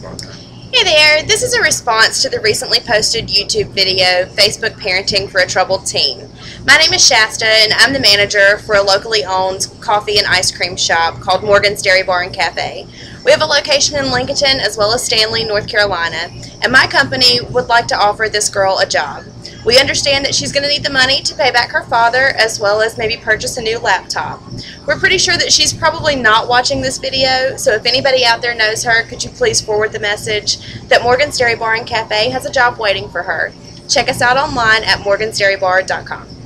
Hey there, this is a response to the recently posted YouTube video, Facebook Parenting for a Troubled Teen. My name is Shasta and I'm the manager for a locally owned coffee and ice cream shop called Morgan's Dairy Bar and Cafe. We have a location in Lincoln as well as Stanley, North Carolina, and my company would like to offer this girl a job. We understand that she's going to need the money to pay back her father as well as maybe purchase a new laptop. We're pretty sure that she's probably not watching this video, so if anybody out there knows her, could you please forward the message that Morgan's Dairy Bar and Cafe has a job waiting for her. Check us out online at morgansdairybar.com.